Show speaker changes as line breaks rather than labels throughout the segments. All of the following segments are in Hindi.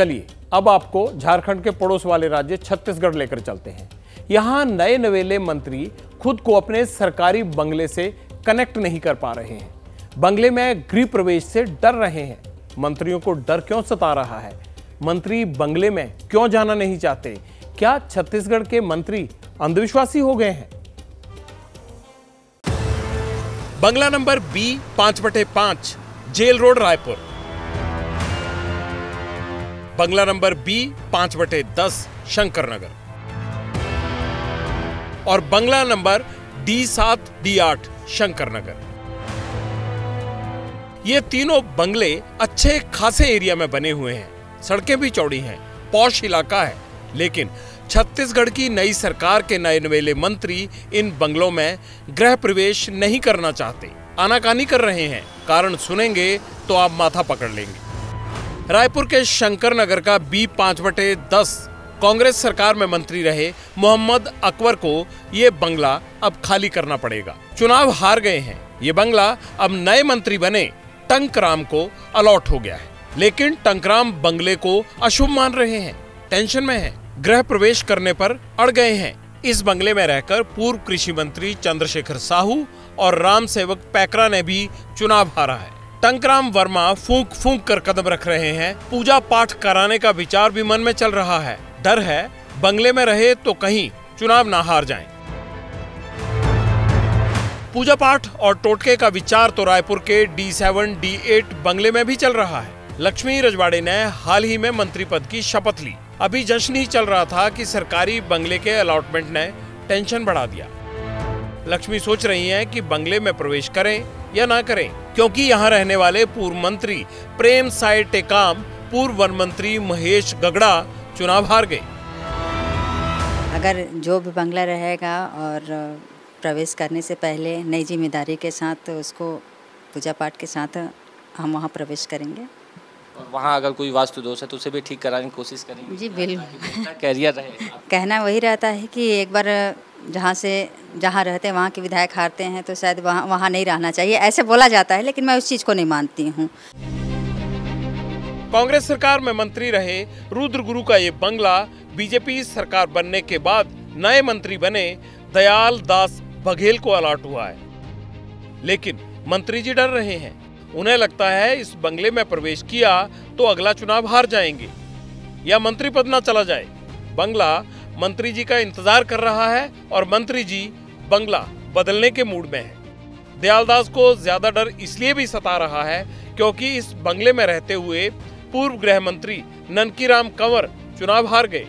चलिए, अब आपको झारखंड के पड़ोस वाले राज्य छत्तीसगढ़ लेकर चलते हैं। यहाँ नए नवेले मंत्री खुद को अपने सरकारी बंगले से कनेक्ट नहीं कर पा रहे हैं। बंगले में गृह प्रवेश से डर रहे हैं। मंत्रियों को डर क्यों सता रहा है? मंत्री बंगले में क्यों जाना नहीं चाहते? क्या छत्तीसगढ़ के मंत्री अंधविश्वासी हो गए हैं? बंगला नंबर बी पाँच बटे पाँच, जेल रोड रायपुर। बंगला नंबर बी, पाँच बटे दस शंकर नगर और बंगला नंबर डी सात, डी आठ शंकर नगर ये तीनों बंगले अच्छे, खासे एरिया में बने हुए हैं। सड़कें भी चौड़ी हैं, पौश इलाका है, लेकिन छत्तीसगढ़ की नई सरकार के नए नवेले मंत्री इन बंगलों में गृह प्रवेश नहीं करना चाहते। आनाकानी कर रहे हैं, कारण सुनेंगे तो आप माथा पकड़ लेंगे। रायपुर के शंकर नगर का बी पाँच बटे दस कांग्रेस सरकार में मंत्री रहे मोहम्मद अकबर को ये बंगला अब खाली करना पड़ेगा। चुनाव हार गए हैं। ये बंगला अब नए मंत्री बने। टंकराम को अलॉट हो गया है। लेकिन टंकराम बंगले को अशुभ मान रहे हैं। टेंशन में है। गृह प्रवेश करने पर अड़ गए हैं। इस बंगले में रहकर पूर्व कृषि मंत्री चंद्रशेखर साहू और राम सेवक पैकरा ने भी चुनाव हारा है। टंकराम वर्मा फूंक फूंक कर कदम रख रहे हैं। पूजा पाठ कराने का विचार भी मन में चल रहा है। डर है, बंगले में रहे तो कहीं चुनाव ना हार जाएँ। पूजा पाठ और टोटके का विचार तो रायपुर के डी सेवन, डी एट बंगले में भी चल रहा है। लक्ष्मी रजवाड़े ने हाल ही में मंत्री पद की शपथ ली। अभी जश्न ही चल रहा था कि सरकारी बंगले के अलॉटमेंट ने टेंशन बढ़ा दिया। लक्ष्मी सोच रही हैं कि बंगले में प्रवेश करें या ना करें क्योंकि यहाँ रहने वाले पूर्व मंत्री प्रेम साय टेकाम पूर्व वन मंत्री महेश गगड़ा चुनाव हार गए।
अगर जो भी बंगला रहेगा और प्रवेश करने से पहले नई ज़िम्मेदारी के साथ उसको पूजा पाठ के साथ हम वहाँ प्रवेश करेंगे।
और वहाँ अगर कोई वास्तु दोष है तो उसे भी ठीक कराने की कोशिश करेंगे।
जी बिल्कुल।
कैरियर रहे।
कहना वही रहता है कि एक बार जहाँ से, जहाँ रहते हैं, वहाँ के विधायक हारते हैं तो शायद वहाँ वहाँ नहीं रहना चाहिए। ऐसे बोला जाता है, लेकिन मैं उस चीज़ को नहीं मानती हूँ।
कांग्रेस सरकार में मंत्री रहे रुद्र गुरु का ये बंगला बीजेपी सरकार बनने के बाद नए मंत्री बने दयाल दास बघेल को अलॉट हुआ है। लेकिन मंत्री जी डर रहे हैं। उन्हें लगता है इस बंगले में प्रवेश किया तो अगला चुनाव हार जाएँगे। या मंत्री पद ना चला जाए। बंगला मंत्री जी का इंतज़ार कर रहा है और मंत्री जी बंगला बदलने के मूड में है। दयालदास को ज़्यादा डर इसलिए भी सता रहा है क्योंकि इस बंगले में रहते हुए पूर्व गृह मंत्री ननकीराम कंवर चुनाव हार गए।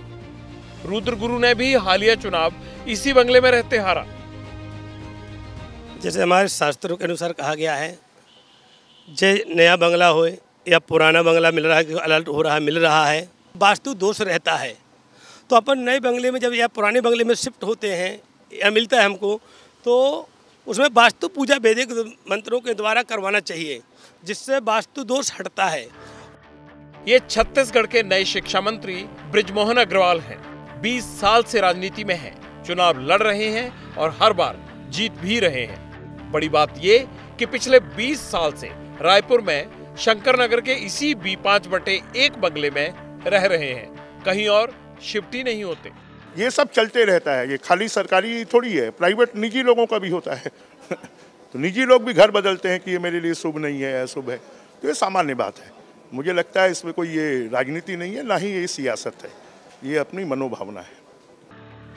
रुद्र गुरु ने भी हालिया चुनाव इसी बंगले में रहते हारा।
जैसे हमारे शास्त्रों के अनुसार कहा गया है, जे नया बंगला हो या पुराना बंगला मिल रहा है अलर्ट हो रहा है, मिल रहा है, वास्तु दोष रहता है। तो अपन नए बंगले में जब या पुराने बंगले में शिफ्ट होते हैं, या मिलता है हमको तो उसमें वास्तु पूजा वैदिक मंत्रों के द्वारा करवाना चाहिए, जिससे वास्तु दोष हटता है।
ये छत्तीसगढ़ के नए शिक्षा मंत्री ब्रिजमोहन अग्रवाल हैं। 20 साल से राजनीति में हैं, चुनाव लड़ रहे हैं और हर बार जीत भी रहे हैं। बड़ी बात ये कि पिछले 20 साल से रायपुर में शंकर नगर के इसी बी पाँच बटे एक बंगले में रह रहे हैं। कहीं और शिफ्ट ही नहीं होते।
ये सब चलते रहता है। ये खाली सरकारी थोड़ी है प्राइवेट निजी लोगों का भी होता है। तो निजी लोग भी घर बदलते हैं कि ये मेरे लिए शुभ नहीं है अशुभ है। तो ये सामान्य बात है। मुझे लगता है इसमें कोई ये राजनीति नहीं है ना ही ये सियासत है। ये अपनी मनोभावना है।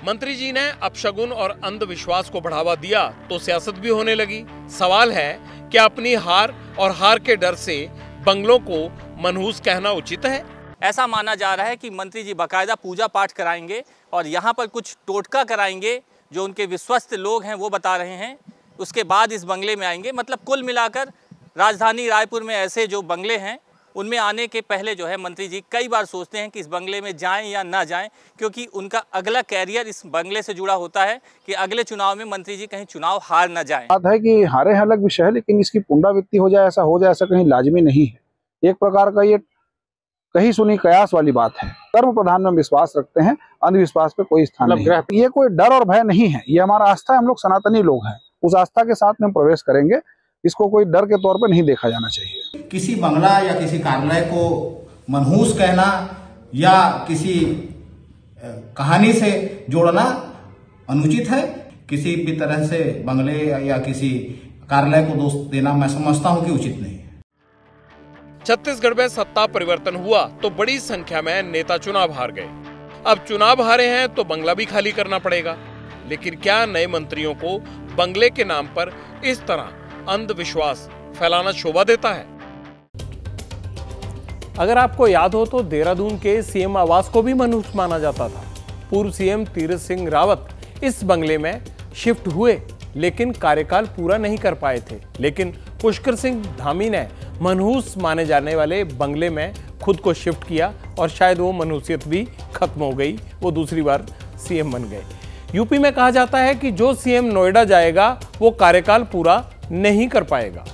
मंत्री जी ने अपशगुन और अंधविश्वास को बढ़ावा दिया तो सियासत भी होने लगी। सवाल है क्या अपनी हार और हार के डर से बंगलों को मनहूस कहना उचित है?
ऐसा माना जा रहा है कि मंत्री जी बाकायदा पूजा पाठ कराएँगे और यहाँ पर कुछ टोटका कराएँगे, जो उनके विश्वस्त लोग हैं, वो बता रहे हैं। उसके बाद इस बंगले में आएँगे। मतलब कुल मिलाकर राजधानी रायपुर में ऐसे जो बंगले हैं, उनमें आने के पहले जो है मंत्री जी कई बार सोचते हैं कि इस बंगले में जाएँ या ना जाएँ, क्योंकि उनका अगला कैरियर इस बंगले से जुड़ा होता है कि अगले चुनाव में मंत्री जी कहीं चुनाव हार ना जाएँ।
बात है कि हारे हैं अलग विषय है, लेकिन इसकी पुनरावृत्ति हो जाए, ऐसा हो जाए, ऐसा कहीं लाजमी नहीं है। एक प्रकार का ये कहीं सुनी कयास वाली बात है। कर्म प्रधान में विश्वास रखते हैं अंधविश्वास पे कोई स्थान नहीं है। ये कोई डर और भय नहीं है ये हमारा आस्था है हम लोग सनातनी लोग हैं। उस आस्था के साथ में हम प्रवेश करेंगे इसको कोई डर के तौर पर नहीं देखा जाना चाहिए।
किसी बंगला या किसी कार्यालय को मनहूस कहना या किसी कहानी से जोड़ना अनुचित है। किसी भी तरह से बंगले या किसी कार्यालय को दोष देना मैं समझता हूँ कि उचित नहीं। है
छत्तीसगढ़ में सत्ता परिवर्तन हुआ तो बड़ी संख्या में नेता चुनाव हार गए। अब चुनाव हारे हैं तो बंगला भी खाली करना पड़ेगा। लेकिन क्या नए मंत्रियों को बंगले के नाम पर इस तरह अंधविश्वास फैलाना शोभा देता है? अगर आपको याद हो तो देहरादून के सीएम आवास को भी मनुष्य माना जाता था। पूर्व सीएम तीरथ सिंह रावत इस बंगले में शिफ्ट हुए, लेकिन कार्यकाल पूरा नहीं कर पाए थे। लेकिन पुष्कर सिंह धामी ने मनहूस माने जाने वाले बंगले में खुद को शिफ्ट किया और शायद वो मनहूसियत भी खत्म हो गई, वो दूसरी बार सीएम बन गए। यूपी में कहा जाता है कि जो सीएम नोएडा जाएगा, वो कार्यकाल पूरा नहीं कर पाएगा।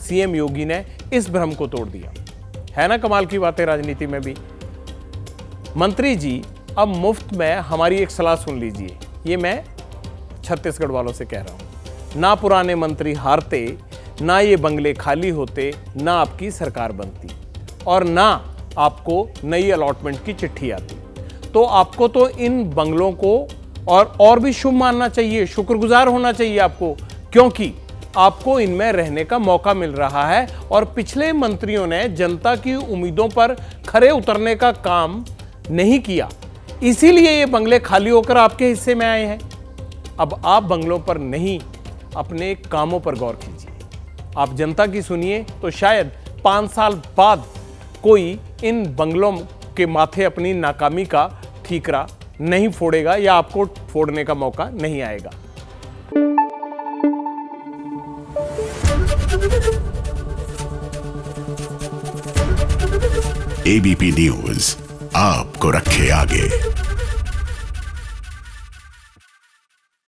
सीएम योगी ने इस भ्रम को तोड़ दिया। है ना कमाल की बातें राजनीति में भी। मंत्री जी, अब मुफ़्त में हमारी एक सलाह सुन लीजिए। ये मैं छत्तीसगढ़ वालों से कह रहा हूँ। ना पुराने मंत्री हारते ना ये बंगले खाली होते, ना आपकी सरकार बनती और ना आपको नई अलॉटमेंट की चिट्ठी आती। तो आपको तो इन बंगलों को और और भी शुभ मानना चाहिए, शुक्रगुजार होना चाहिए आपको, क्योंकि आपको इनमें रहने का मौका मिल रहा है और पिछले मंत्रियों ने जनता की उम्मीदों पर खरे उतरने का काम नहीं किया। इसीलिए ये बंगले खाली होकर आपके हिस्से में आए हैं। अब आप बंगलों पर नहीं, अपने कामों पर गौर कीजिए। आप जनता की सुनिए तो शायद पाँच साल बाद कोई इन बंगलों के माथे अपनी नाकामी का ठीकरा नहीं फोड़ेगा या आपको फोड़ने का मौका नहीं आएगा।
एबीपी न्यूज़ आपको रखे आगे।